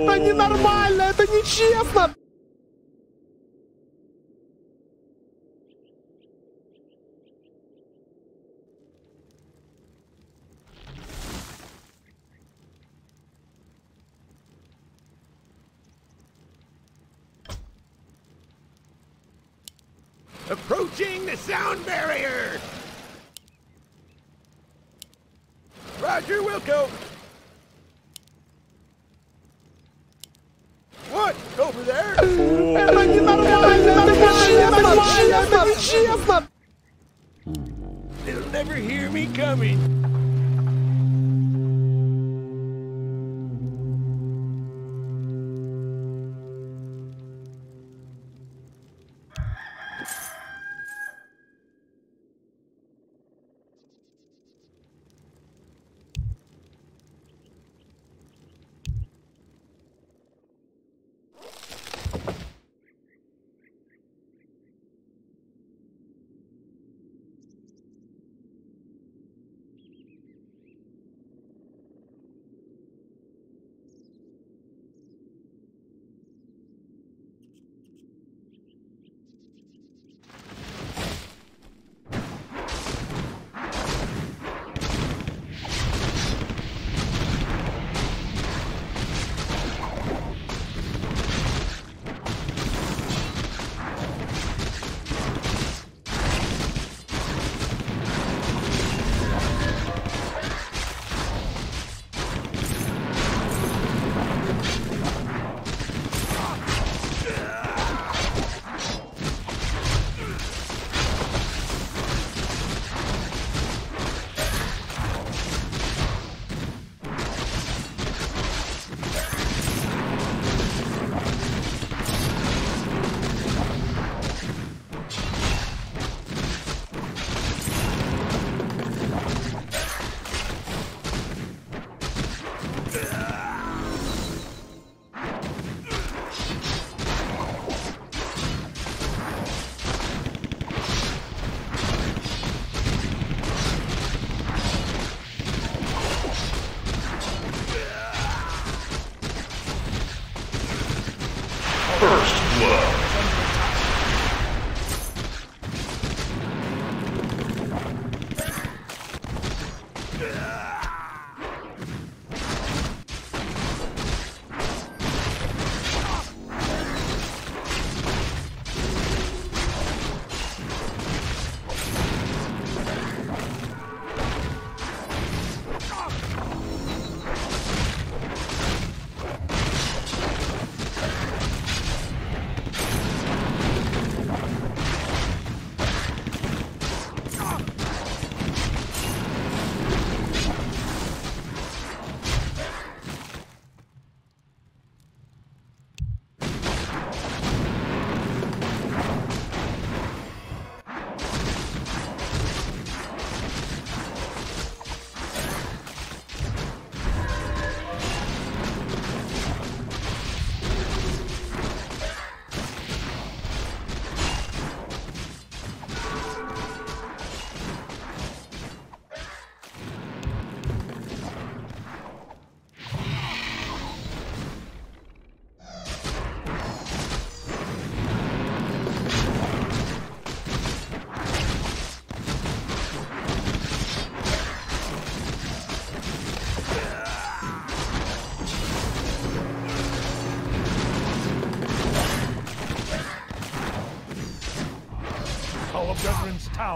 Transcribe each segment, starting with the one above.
Это ненормально, это нечестно! over there. They'll never hear me coming.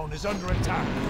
Town is under attack.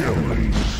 Killing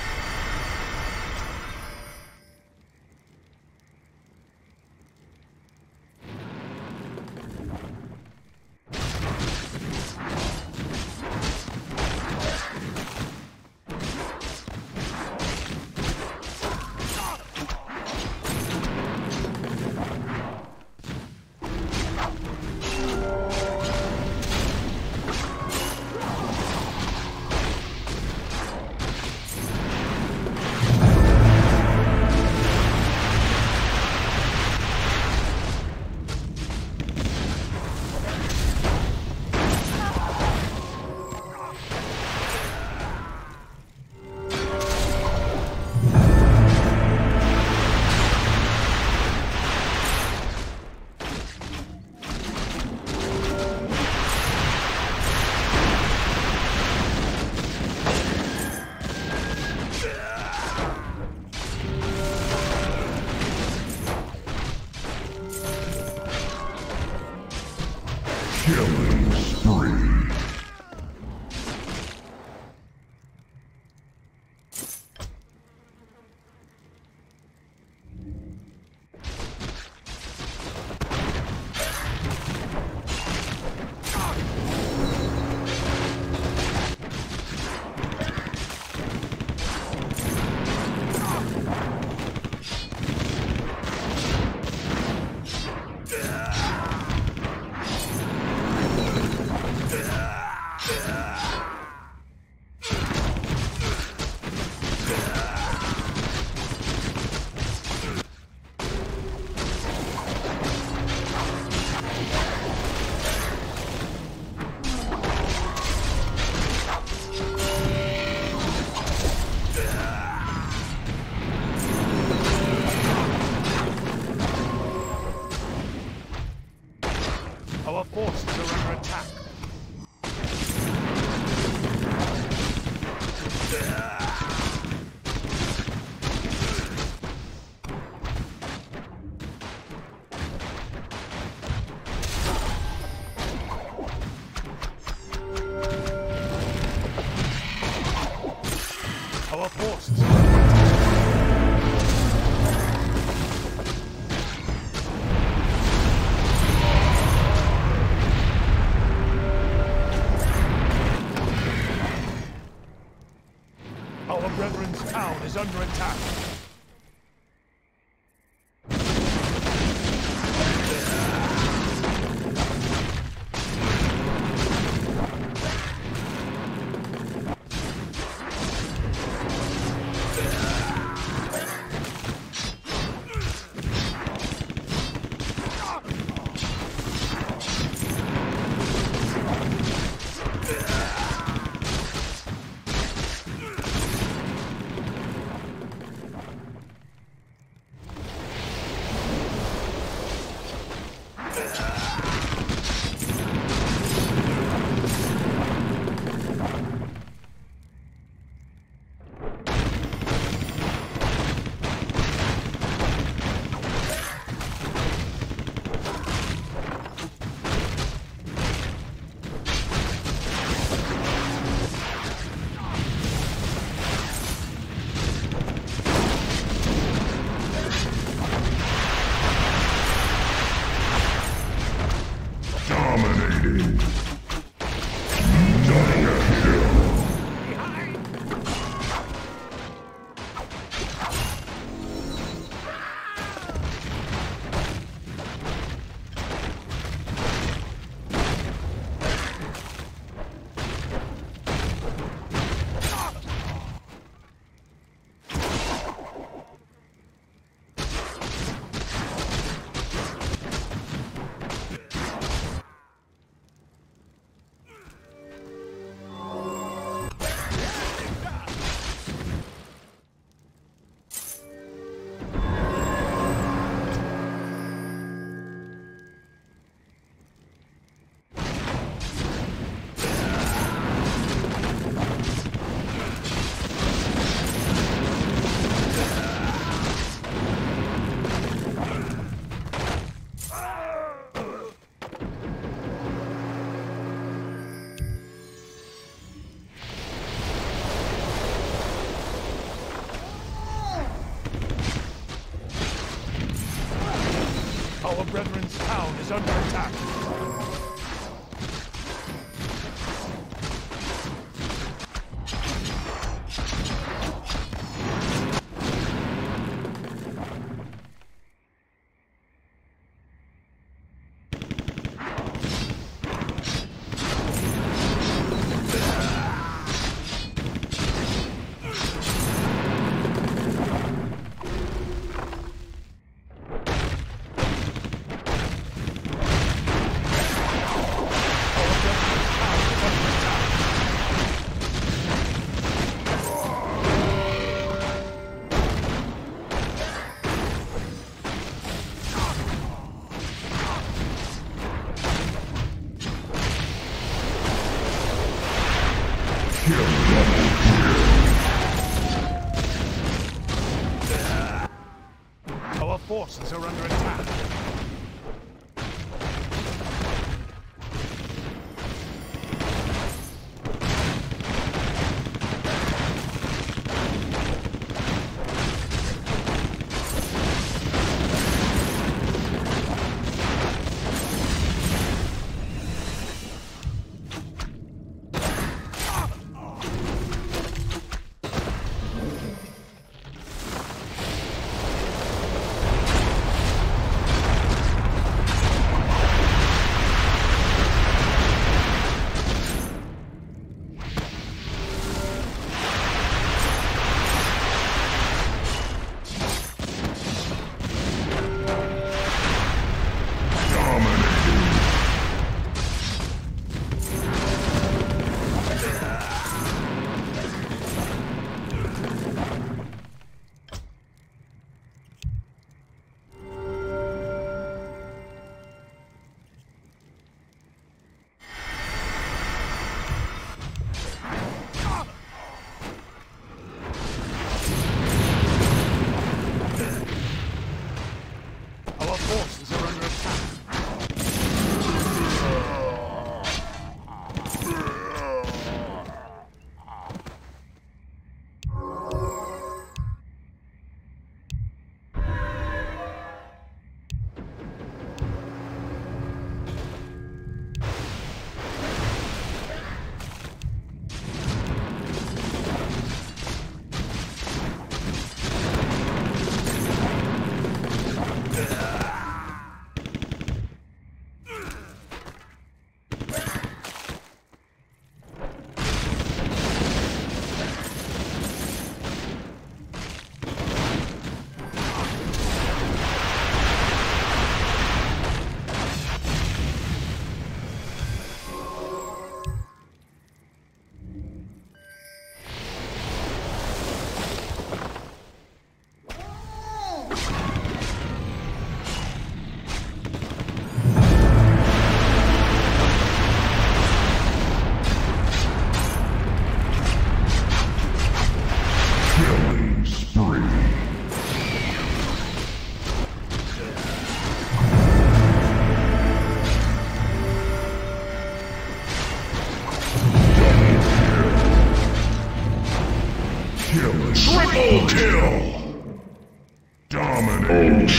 Is under attack.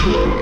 Dominate.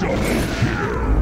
Double kill!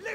We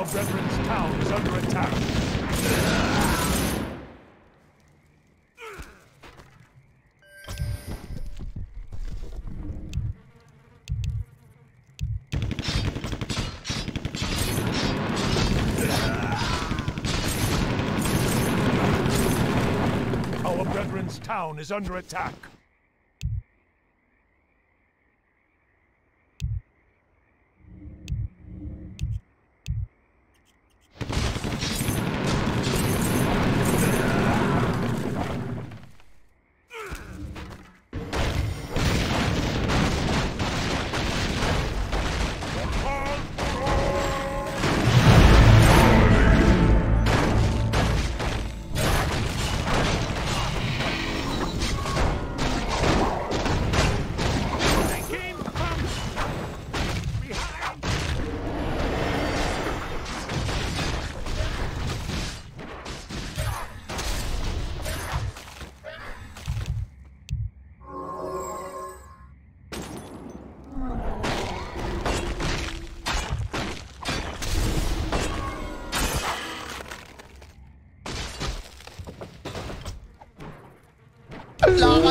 Our brethren's town is under attack. Town is under attack.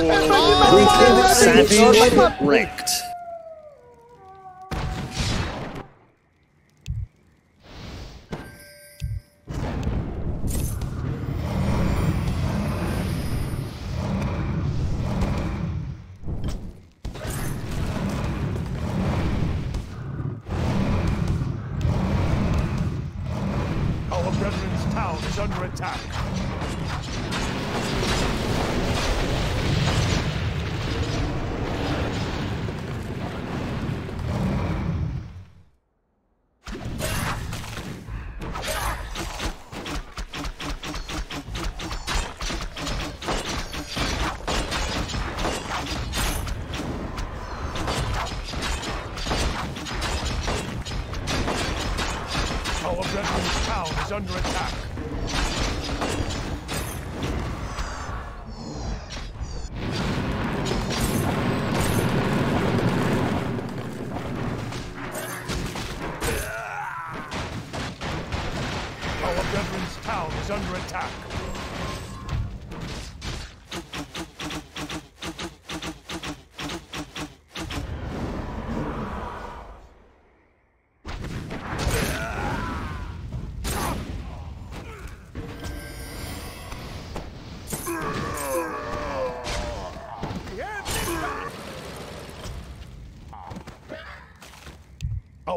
Ruthless Savage Wrecked.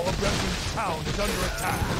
Our brethren's town is under attack.